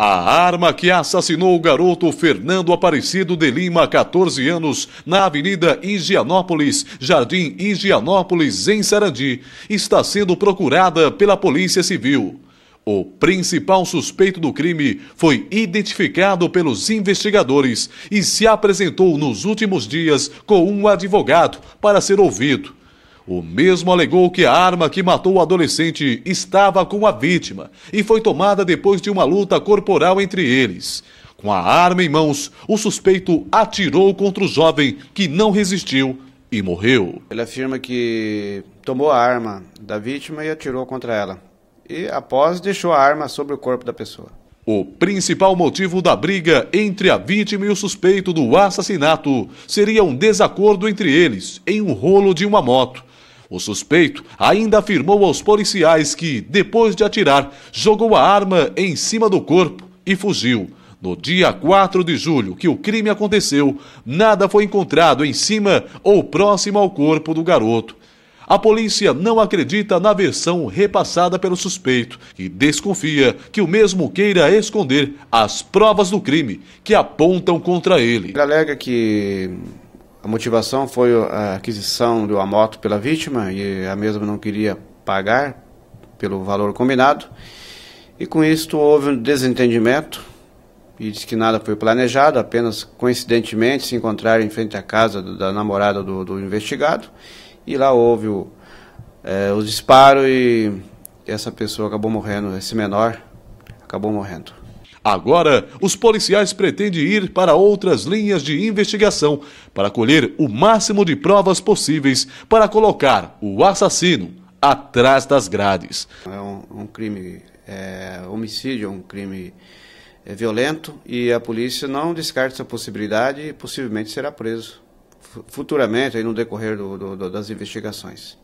A arma que assassinou o garoto Fernando Aparecido de Lima, 14 anos, na Avenida Higienópolis, Jardim Higienópolis, em Sarandi, está sendo procurada pela Polícia Civil. O principal suspeito do crime foi identificado pelos investigadores e se apresentou nos últimos dias com um advogado para ser ouvido. O mesmo alegou que a arma que matou o adolescente estava com a vítima e foi tomada depois de uma luta corporal entre eles. Com a arma em mãos, o suspeito atirou contra o jovem, que não resistiu e morreu. Ele afirma que tomou a arma da vítima e atirou contra ela. E após deixou a arma sobre o corpo da pessoa. O principal motivo da briga entre a vítima e o suspeito do assassinato seria um desacordo entre eles em um rolo de uma moto. O suspeito ainda afirmou aos policiais que, depois de atirar, jogou a arma em cima do corpo e fugiu. No dia 4 de julho que o crime aconteceu, nada foi encontrado em cima ou próximo ao corpo do garoto. A polícia não acredita na versão repassada pelo suspeito e desconfia que o mesmo queira esconder as provas do crime que apontam contra ele. Ele alega que a motivação foi a aquisição de uma moto pela vítima e a mesma não queria pagar pelo valor combinado. E com isso houve um desentendimento e diz que nada foi planejado, apenas coincidentemente se encontraram em frente à casa da namorada do, do investigado e lá houve o, é, os disparos e essa pessoa acabou morrendo, esse menor acabou morrendo. Agora, os policiais pretendem ir para outras linhas de investigação para colher o máximo de provas possíveis para colocar o assassino atrás das grades. É um, um crime, é, homicídio, é um crime é, violento e a polícia não descarta essa possibilidade e possivelmente será preso futuramente aí no decorrer do, do, das investigações.